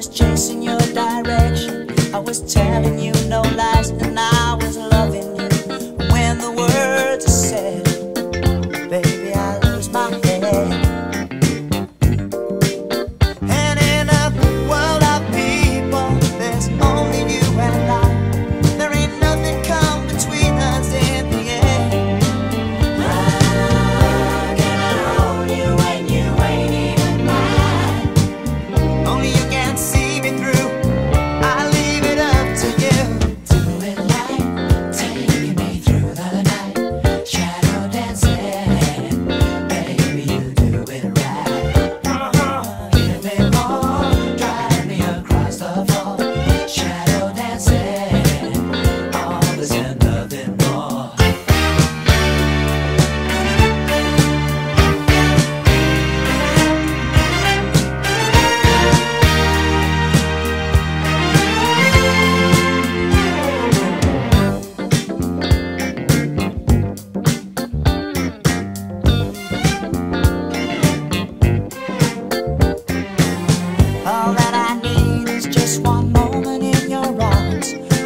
was chasing your direction. I was telling you.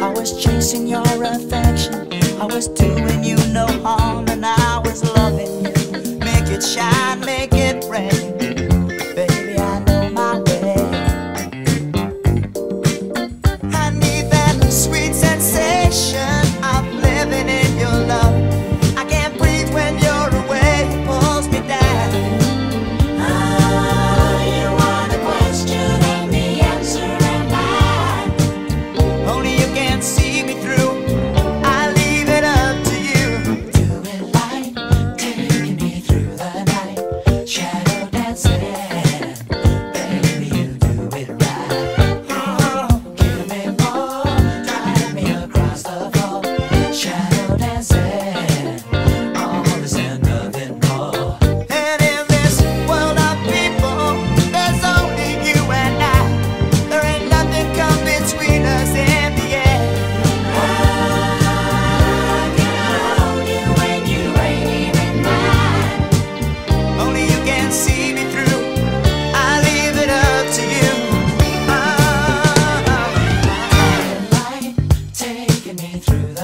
I was chasing your affection. I was doing you no harm. can see me through. I leave it up to you. Ah, ah, ah. Me through